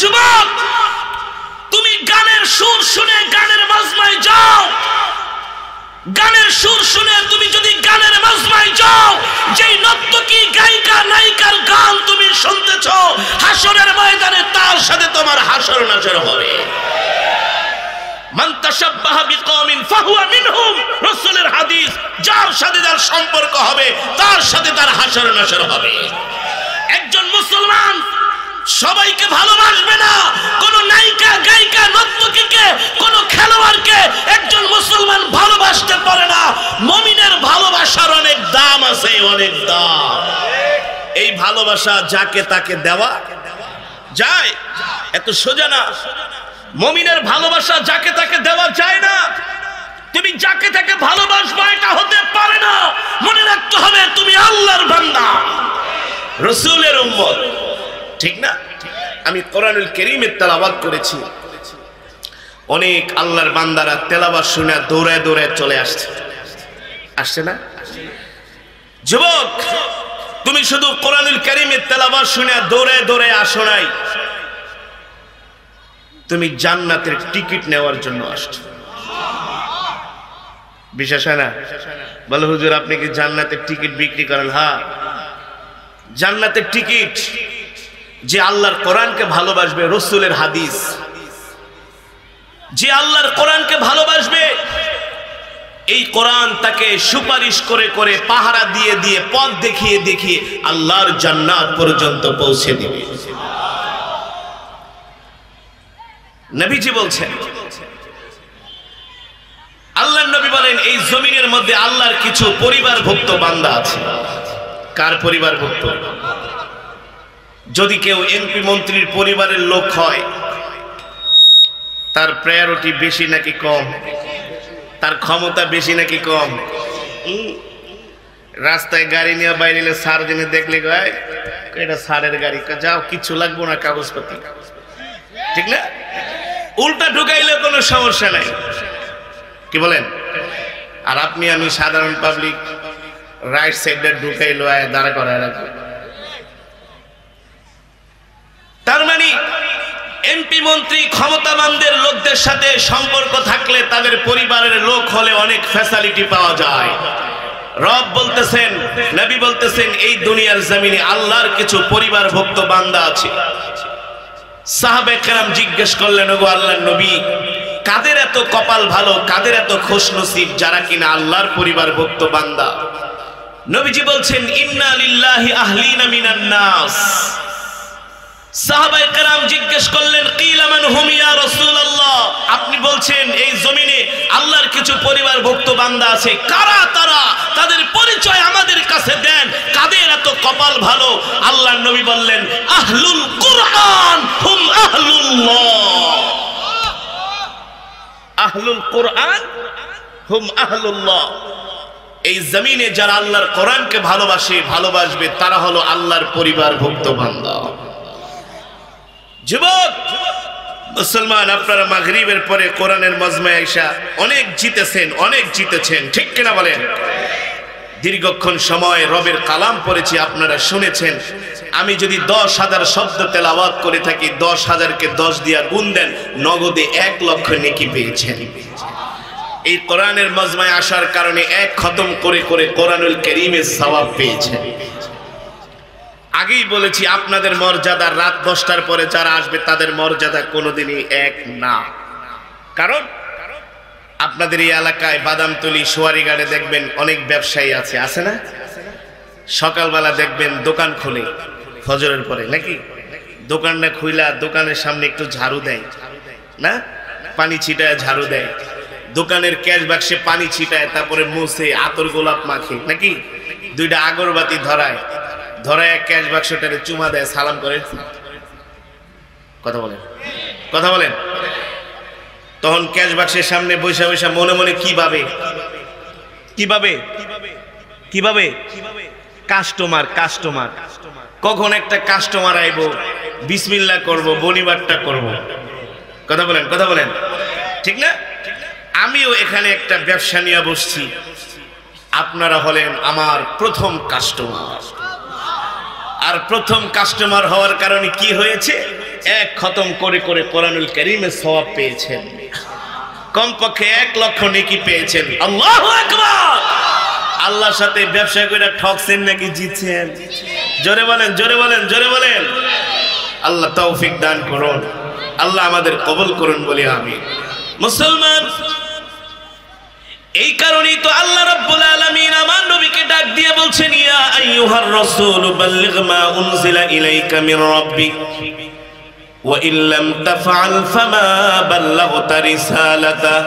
যুবক, তুমি গানের সুর শুনে গানের মাজমায় যাও। গানের সুর শুনে তুমি যদি গানের মাজমায় যাও, যেই নর্তকী, গায়িকা, নায়িকার গান তুমি শুনতেছ, হাসরের ময়দানে তার সাথে তোমার হাসর নাচর হবে। হাদিস, যার সাথে যার সম্পর্ক হবে, তার সাথে তার হাসর নাসর হবে। একজন মুসলমান সবাইকে ভালোবাসবে না। কোন নায়িকা, গায়িকা, নর্তকীকে, কোন খেলোয়াড়কে একজন মুসলমান ভালোবাসতে পারে না। মমিনের ভালোবাসার অনেক দাম আছে, অনেক দাম। এই ভালোবাসা যাকে তাকে দেওয়া যায়, এত সোজা না। মমিনের ভালোবাসা যাকে তাকে দেওয়া যায় না। তুমি যাকে তাকে ভালোবাসবা, এটা হতে পারে না। মনে রাখতে হবে, তুমি আল্লাহর বান্দা। রসুলের উম্মত। ঠিক না? আমি কোরআনুল করিমের তেলাবাদ করেছি। অনেক আল্লাহর বান্দারা তেলাবাদ শুনে দৌড়ায় দৌড়ায় চলে আসছে। আসছে না? যুবক, তুমি শুধু কোরআনুল করিমের তেলাবাদ শুনে দৌড়ে দৌড়ে আসো নাই। তুমি জান্নাতের টিকিট নেওয়ার জন্য আসছো। বিশ্বাস হয় না? বলো, হুজুর, আপনি কি জান্নাতের টিকিট বিক্রি করেন? হ্যাঁ। জান্নাতের টিকিট যে আল্লাহর কোরআনকে ভালোবাসবে, রসুলের হাদিস। যে আল্লাহর কোরআনকে ভালোবাসবে, এই কোরআন তাকে সুপারিশ করে করে পাহারা দিয়ে দিয়ে, পথ দেখিয়ে দেখিয়ে আল্লাহর জান্নাত পর্যন্ত পৌঁছে দিবে। নবীজি বলছেন আল্লাহ নবী বলেন, এই জমিনের মধ্যে আল্লাহর কিছু পরিবারভুক্ত বান্দা আছে। কার পরিবারভুক্ত? যদি কেউ এমপি মন্ত্রীর পরিবারের লোক হয়, তার প্রায়োরিটি বেশি নাকি কম? তার ক্ষমতা বেশি নাকি কম? রাস্তায় গাড়ি নিয়ে বাইরে এলে সার জেনে দেখলে এটা সারের গাড়ি? যাও কিচ্ছু লাগবো না, কাগজপত্র। ঠিক না? উল্টা ঢুকাইলে কোনো সমস্যা নাই। কি বলেন? আর আপনি আমি সাধারণ পাবলিক রাইট সাইডে ঢুকাইলো দাঁড়া করায় রাখবে। তার মানে এমপি মন্ত্রী ক্ষমতাবানদের লোকদের সাথে সম্পর্ক থাকলে তাদের পরিবারের লোক হলে অনেক ফ্যাসিলিটি পাওয়া যায়। রব বলতেছেন, নবী বলতেছেন, এই দুনিয়ার জমিনে আল্লাহর কিছু পরিবার ভক্ত বান্দা আছে। সাহাবে কেরাম জিজ্ঞেস করলেন, ওগো আল্লাহর নবী, কাদের এত কপাল ভালো, কাদের এত খুশ নসিব যারা কিনা আল্লাহর পরিবার ভক্ত বান্দা? নবীজি বলছেন, ইন্না লিল্লাহি আহলিনা মিনান নাস। সাহাবায়ে কেরাম জিজ্ঞেস করলেন, কিলা মান হুম ইয়া রাসূলুল্লাহ? আপনি বলছেন, এই জমিনে আল্লাহর কিছু পরিবার ভক্ত বান্দা আছে। কারা তারা? তাদের পরিচয় আমাদের কাছে দেন। কাদের এত কপাল ভালো? আল্লাহর নবী বললেন, আহলুল কুরআন হুম আহলুল্লাহ। আহলুল কোরআন হুম আহলুল্লাহ। এই জমিনে যারা আল্লাহর কোরআনকে ভালোবাসে, ভালোবাসবে, তারা হলো আল্লাহর পরিবার ভক্ত বান্দা। যুবক, মুসলমান, আপনারা মাগরিবের পরে কোরআনের মজমায় আইসা অনেক জিতেছেন অনেক জিতেছেন, ঠিক কিনা বলেন? দীর্ঘক্ষণ সময় রবের কালাম পড়েছি, আপনারা শুনেছেন। আমি যদি দশ হাজার শব্দ তেলাওয়াত করে থাকি, দশ হাজারকে দশ দিয়া গুণ দেন, নগদে এক লক্ষ নেকি পেয়েছেন। এই কোরআনের মজমায় আসার কারণে এক খতম করে করে কোরআনুল করিমের সওয়াব পেয়েছেন। আগেই বলেছি, আপনাদের মর্যাদা রাত দশটার পরে যারা আসবে, তাদের মর্যাদা কোনোদিনই এক না। কারণ আপনাদের এই এলাকায় বাদামতলি, সোয়ারিঘাটে দেখবেন অনেক ব্যবসায়ী আছে আছে না? সকালবেলা দেখবেন দোকান খুলে ফজরের পরে, নাকি? দোকানটা খুইলা দোকানের সামনে একটু ঝাড়ু দেয়, না? পানি ছিটায় ঝাড়ু দেয়। দোকানের ক্যাশ বাক্সে পানি ছিটায়, তারপরে মুছে আতর গোলাপ মাখে, নাকি? দুইটা আগরবাতি ধরায়। ধরায় ক্যাশ বাক্সটারে চুমা দেয়, সালাম করে কথা বলেন। কথা বলেন। তখন ক্যাশ বাক্সের সামনে বৈশা বৈশা মনে মনে কি ভাবে? কীভাবে কীভাবে কাস্টমার কাস্টমার। কখন একটা কাস্টমার আইব বিসমিল্লা করব বনিবারটা করব। কথা বলেন কথা বলেন। ঠিক না? আমিও এখানে একটা ব্যবসা নিয়ে বসছি। আপনারা হলেন আমার প্রথম কাস্টমার। আর প্রথম কাস্টমার হওয়ার কারণে কি হয়েছে? এক খতম করে করে কোরআনুল করিমের সওয়াব পেয়েছেন। কমপক্ষে এক লক্ষ নেকি পেয়েছেন। আল্লাহ আল্লাহর সাথে ব্যবসা করে ঠকছেন নাকি জিতছেন? জোরে বলেন জোরে বলেন জোরে বলেন। আল্লাহ তৌফিক দান করুন। আল্লাহ আমাদের কবল করুন বলে আমি। মুসলমান এই কারণেই তো আল্লাহ রাব্বুল আলামিন আমার নবীকে ডাক দিয়ে বলছেন ইয়া আইয়ুহার রাসূল বাল্লিগ মা উনজিলা ইলাইকা মির রাব্বিক ওয়া ইল্লাম তাফআল ফামা বাল্লাগতা রিসালাতা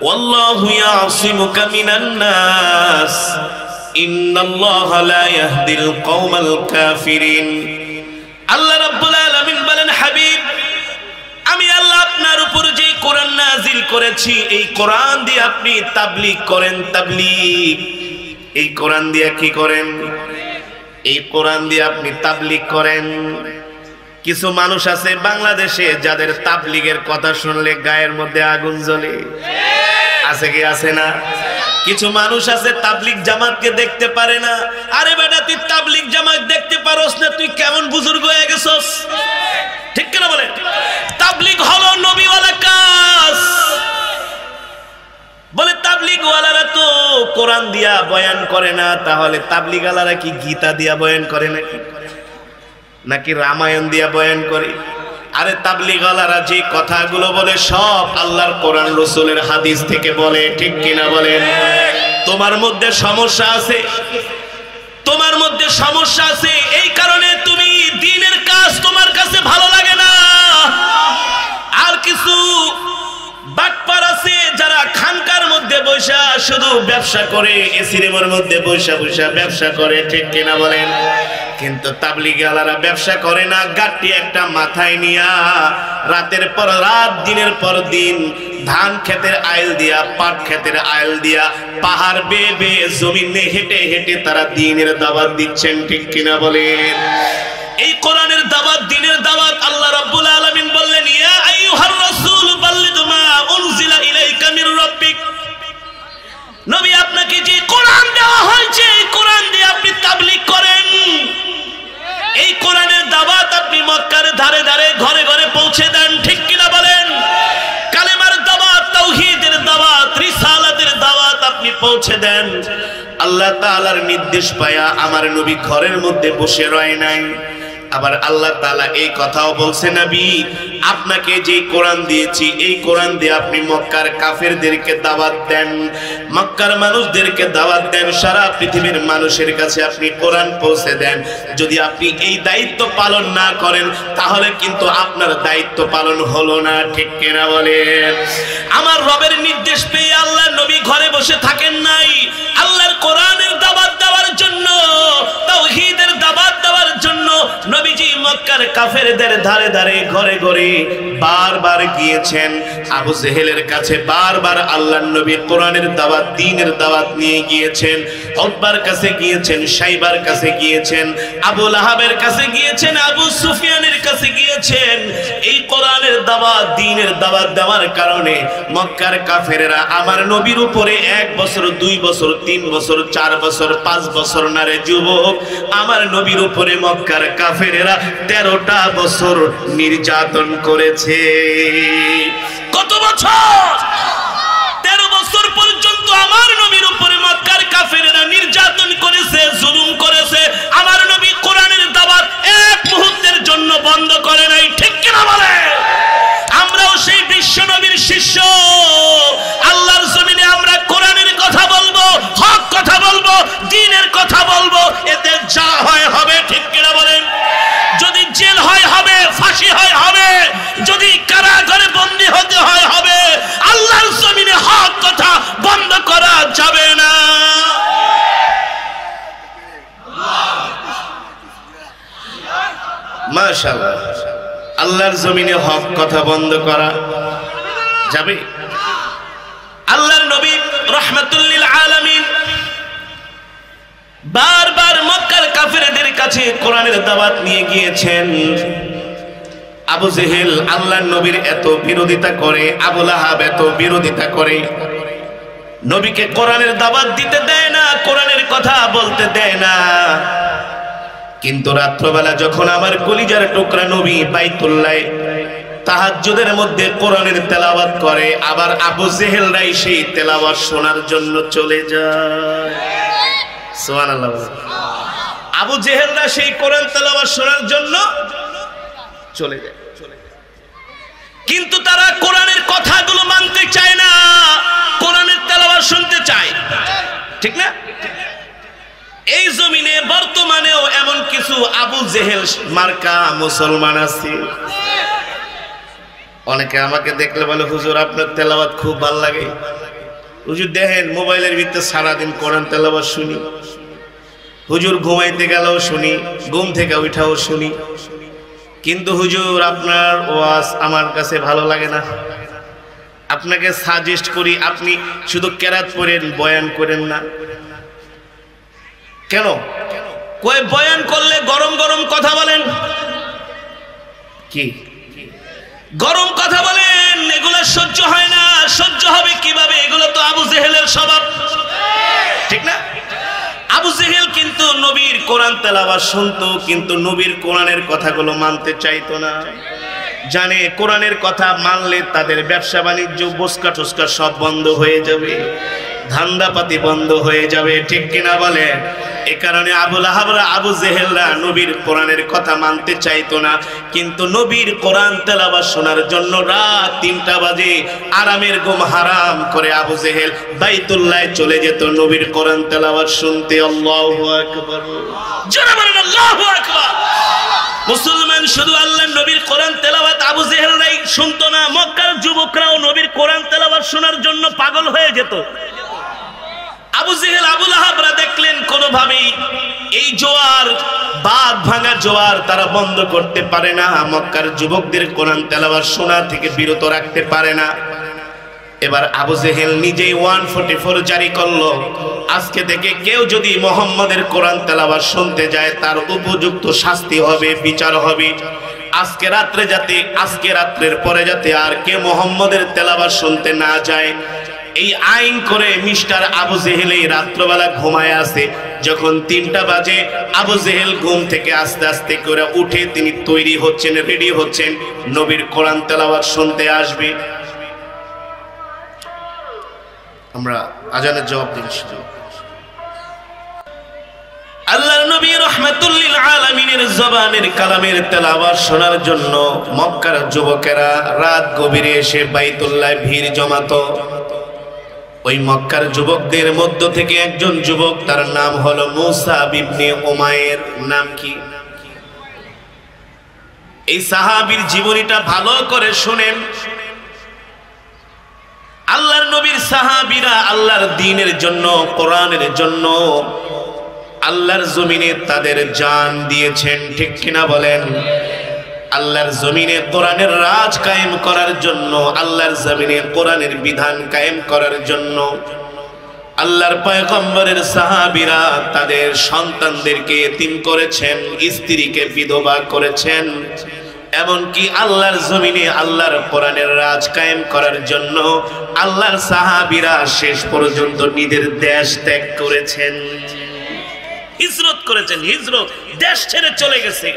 والله يعصمك من الناس إن الله لا يهدي القوم الكافرين আল্লাহ রাব্বুল আলামিন বলেন হাবিব আমি আল্লাহ আপনার উপর যে কোরআন নাজিল করেছি, এই কোরআন দিয়ে আপনি তাবলিগ করেন, তাবলিগ। এই কোরআন দিয়ে কি করেন? এই কোরআন দিয়ে আপনি তাবলিগ করেন। কিছু মানুষ আছে বাংলাদেশে যাদের তাবলিগের কথা শুনলে গায়ের মধ্যে আগুন জ্বলে। আছে কি, আছে না? কিছু মানুষ আছে তাবলিগ জামাতকে দেখতে পারে না। আরে বেটা, তুই তাবলিগ জামাত দেখতে পারোস না, তুই কেমন বুজুর্গ হয়ে গেছস? ঠিক কিনা বলে কোরআন দিয়া বয়ান করে না, তাহলে তাবলিগ ওয়ালারা কি গীতা দিয়া বয়ান করে নাকি? নাকি রামায়ণ দিয়া বয়ান করে? আরে তাবলিগালারা যে কথাগুলো বলে, সব আল্লাহর কোরআন রসুলের হাদিস থেকে বলে, ঠিক কিনা বলেন? তোমার মধ্যে সমস্যা আছে? তোমার মধ্যে সমস্যা আছে, এই কারণে তুমি দিনের কাজ তোমার কাছে ভালো মধ্যে বৈশা শুধু ব্যবসা করে এসি রুমের মধ্যে বৈশা বৈশা ব্যবসা করে, ঠিক কিনা বলেন? কিন্তু তাবলিগালারা ব্যবসা করে না গাঠটি একটা মাথায় নিয়া, রাতের পর রাত, দিনের পর দিন, ধান ক্ষেতের আইল দিয়া, পাট ক্ষেতের আইল দিয়া, পাহাড় বেয়ে বেয়ে, জমিনে হেঁটে হেঁটে তারা দিনের দাওয়াত দিচ্ছেন, ঠিক কিনা বলেন? এই কোরআনের দাওয়াত, দিনের দাওয়াত, আল্লাহ রাব্বুল আলামিন বললেন, ইয়া আইয়ুহার রাসূল, বাল্লিগ মা উনজিলা ইলাইকা মির রাব্বিক। নবী আপনাকে যে কোরআন দেওয়া হয়েছে, এই কোরআন দিয়ে আপনি তাবলীগ করেন। এই কোরআনের দাওয়াত আপনি মক্কার ধারে ধারে, ঘরে ঘরে পৌঁছে দেন, ঠিক কিনা বলেন? কালেমার দাওয়াত তৌহিদের দাওয়াত রিসালাতের দাওয়াত আপনি পৌঁছে দেন। আল্লাহ তাআলার নির্দেশ পায়া আমার নবী ঘরের মধ্যে বসে রয় নাই। আবার আল্লাহ তাআলা এই কথাও বলছে, নবী, আপনাকে যে কোরআন দিয়েছি, এই কোরআন দিয়ে আপনি মক্কার কাফেরদেরকে দাওয়াত দেন। মক্কার মানুষদেরকে দাওয়াত দেন, সারা পৃথিবীর মানুষের কাছে আপনি কোরআন পৌঁছে দেন। যদি আপনি এই দায়িত্ব পালন না করেন, তাহলে কিন্তু আপনার দায়িত্ব পালন হলো না। ঠিক কেনা বলেন? আমার রবের নির্দেশ পেয়ে আল্লাহ নবী ঘরে বসে থাকেন নাই কাফেরদের ধারে ধারে, ঘরে ঘরে বারবার গিয়েছেন। আবু জেহেলের কাছে বারবার আল্লাহর নবী কোরআনের দাওয়াত, দ্বীনের দাওয়াত নিয়ে গিয়েছেন। উতবার কাছে গিয়েছেন, সাইবার কাছে গিয়েছেন, আবু লাহাবের কাছে গিয়েছেন, আবু সুফিয়ানের কাছে গিয়েছেন। এই কোরআনের দাওয়াত, দ্বীনের দাওয়াত দেওয়ার কারণে মক্কার কাফেরেরা আমার নবীর উপরে এক বছর, দুই বছর, তিন বছর, চার বছর, পাঁচ বছর নারে যুবক, আমার নবীর উপরে মক্কার কাফেরেরা তেরোটা বছর নির্যাতন করেছে? কত বছর? তেরো বছর পর্যন্ত আমার নবীর উপরে মক্কার কাফেরেরা নির্যাতন করেছে, জুলুম করেছে। আমার নবী কোরআনের দাওয়াত এক মুহূর্তের জন্য বন্ধ করে নাই, ঠিক কিনা বলে? আমরাও সেই বিশ্ব নবীর শিষ্য। জমিনে হক কথা বন্ধ করা যাবে? আল্লাহর নবী রহমাতুল্লিল আলামিন বারবার মক্কার কাফেরদের কাছে কোরআনের দাওয়াত নিয়ে গিয়েছেন। আবু জেহেল আল্লাহর নবীর এত বিরোধিতা করে, আবু লাহাব এত বিরোধিতা করে। নবীকে কোরআনের দাওয়াত দিতে দেয় না, কোরআনের কথা বলতে দেয় না। কিন্তু রাত্রবেলা যখন আমার কলিজার টুকরা নবী বাইতুল্লাহ তাহাজ্জুদের মধ্যে কোরআনের তেলাওয়াত করে, আবার আবু জেহেলরাই সেই তেলাওয়াত শোনার জন্য চলে যায়। আবু জেহেলরা সেই কোরআন তেলাওয়াত শোনার জন্য চলে যায়। কিন্তু তারা কোরআনের কথাগুলো মানতে চায় না, কোরআনের তেলাওয়াত শুনতে চায়। ঠিক না? এই জমিনে বর্তমানেও এমন কিছু আবু জেহেল মার্কা মুসলমান আছে? অনেকে আমাকে দেখলে বলে, হুজুর, আপনার তেলাওয়াত খুব ভালো লাগে। হুজুর, দেখেন, মোবাইলের ভিতরে সারাদিন কোরআন তেলাওয়াত শুনি। হুজুর, ঘুমাইতে গেলেও শুনি, ঘুম থেকে উঠাও শুনি। কিন্তু হুজুর, আপনার ওয়াজ আমার কাছে ভালো লাগে না। আপনাকে সাজেস্ট করি, আপনি শুধু কেরাত করেন বয়ান করেন না। কেন? কয়ে বয়ান করলে গরম গরম কথা বলেন। কি? গরম কথা বলেন এগুলো সহ্য হয় না। সহ্য হবে কীভাবে? এগুলো তো আবু জেহেলের স্বভাব। ঠিক না? আবু জেহেল কিন্তু নবীর কোরআন তেলাওয়াত শুনতো কিন্তু নবীর কোরআনের কথাগুলো মানতে চাইতো না। জানে কোরআনের কথা মানলে তাদের ব্যবসা বাণিজ্য বসকা টসকা সব বন্ধ হয়ে যাবে। ধান্দাপাতি বন্ধ হয়ে যাবে ঠিক কিনা বলেন? এ কারণে আবুল আহাবরা আবু জেহেলরা নবীর কোরআনের কথা মানতে চাইতো না। কিন্তু নবীর কোরআন তেলাবাস শোনার জন্য রাত তিনটা বাজে, আরামের ঘুম হারাম করে আবু জেহেল বাইতুল্লাহ চলে যেত নবীর কোরআন তেলাবাস শুনতে। আল্লাহু আকবার। জোরে বলেন মুসলমান শুধু আল্লাহ নবীর কোরআন তেলাওয়াত আবু জেহেল জেহেলরাই শুনতো না, মক্কার যুবকরাও নবীর কোরআন তেলাওয়াত শোনার জন্য পাগল হয়ে যেত। আবু জেহেল আবুল আহাবরা দেখলেন কোনোভাবেই এই জোয়ার বাদ ভাঙা জোয়ার তারা বন্ধ করতে পারে না, মক্কার যুবকদের কোরআন তেলাবার শোনা থেকে বিরত রাখতে পারে না। এবার আবু জেহেল নিজেই ওয়ান ফোর্টি ফোর জারি করল। আজকে থেকে কেউ যদি মোহাম্মদের কোরআন তেলাবার শুনতে যায়, তার উপযুক্ত শাস্তি হবে, বিচার হবে। আজকে রাত্রে যাতে, আজকে রাত্রের পরে যাতে আর কে মোহাম্মদের তেলাবার শুনতে না যায় এই আইন করে মিস্টার আবু জেহেল এই রাত্রবেলা ঘুমায় আছে যখন তিনটা বাজে, আবু জেহেল ঘুম থেকে আস্তে আস্তে করে উঠে তিনি তৈরি হচ্ছেন, রেডি হচ্ছেন, নবীর কোরআন তেলাওয়াত শুনতে আসবে। আমরা আজানের জবাব দিন শুধু আল্লাহর নবী রহমাতুল্লিল আলামিনের জবানের কালামের তেলাওয়াত শোনার জন্য মক্কার যুবকেরা রাত গভীরে এসে বাইতুল্লাহ ভিড় জমাতো। ওই মক্কার যুবকদের মধ্য থেকে একজন যুবক, তার নাম হলো মুসা বিবনে ওমায়ের নাম কি? এই সাহাবীর জীবনীটা ভালো করে শুনেন। আল্লাহর নবীর সাহাবীরা আল্লাহর দিনের জন্য, কোরআনের জন্য আল্লাহর জমিনে তাদের জান দিয়েছেন। ঠিক কিনা বলেন? আল্লাহর জমিনে কোরআনের রাজ কায়েম করার জন্য, আল্লাহর জমিনে কোরআনের বিধান কায়েম করার জন্য, আল্লাহর পয়গম্বরের সাহাবীরা তাদের সন্তানদেরকে এতিম করেছেন, স্ত্রীকে বিধবা করেছেন, এমনকি আল্লাহর জমিনে আল্লাহর কোরআনের রাজ কায়েম করার জন্য আল্লাহর সাহাবীরা শেষ পর্যন্ত নিজের দেশ ত্যাগ করেছেন। হিজরত করেছেন, হিজরত দেশ ছেড়ে চলে গেছে।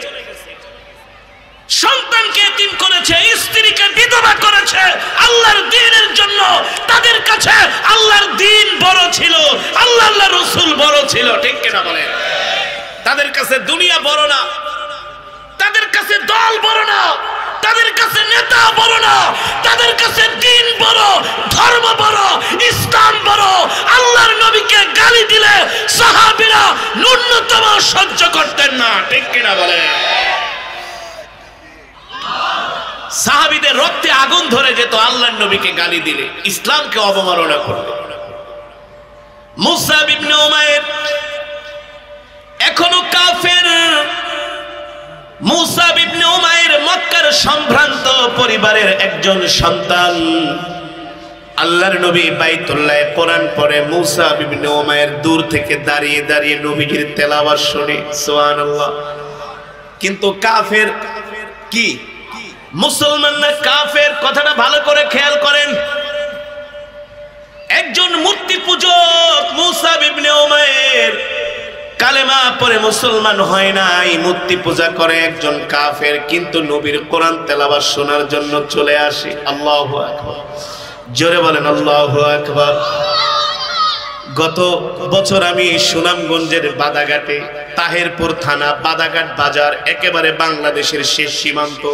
সন্তানকে এতিম করেছে, স্ত্রীকে বিধবা করেছে, আল্লাহর দিনের জন্য তাদের কাছে আল্লাহর দিন বড় ছিল, আল্লাহ আল্লাহ রসুল বড় ছিল, ঠিক কিনা বলে তাদের কাছে দুনিয়া বড় না, তাদের কাছে দল বড় না, তাদের কাছে নেতা বড় না, তাদের কাছে দিন বড়, ধর্ম বড়, ইসলাম বড়, আল্লাহর নবীকে গালি দিলে সাহাবিরা ন্যূনতম সহ্য করতেন না, ঠিক কিনা বলে সাহাবিদের রক্তে আগুন ধরে যেত আল্লাহর নবীকে গালি দিলে। ইসলামকে অবমাননা করবে মুসা ইবনে উমাইর এখনও কাফের। মুসা ইবনে উমাইর মক্কার সম্ভ্রান্ত পরিবারের একজন সন্তান। আল্লাহর নবী বাইতুল্লাহ কোরআন পড়ে মুসা ইবনে উমাইর দূর থেকে দাঁড়িয়ে দাঁড়িয়ে নবীজির তেলাওয়াত শুনে, সুবহানাল্লাহ। কিন্তু কাফের কি? মুসলমান না কাফের, কথাটা ভালো করে খেয়াল করেন। একজন মূর্তি পূজক মুসা কালেমা পরে মুসলমান হয় নাই, মূর্তি পূজা করে একজন কাফের, কিন্তু নবীর কোরআন তেলাবাস শোনার জন্য চলে আসে। আল্লাহ জোরে বলেন, আল্লাহ আকবার। গত বছর আমি সুনামগঞ্জের বাদাঘাটে, তাহেরপুর থানা, বাদাঘাট বাজার, একেবারে বাংলাদেশের শেষ সীমান্ত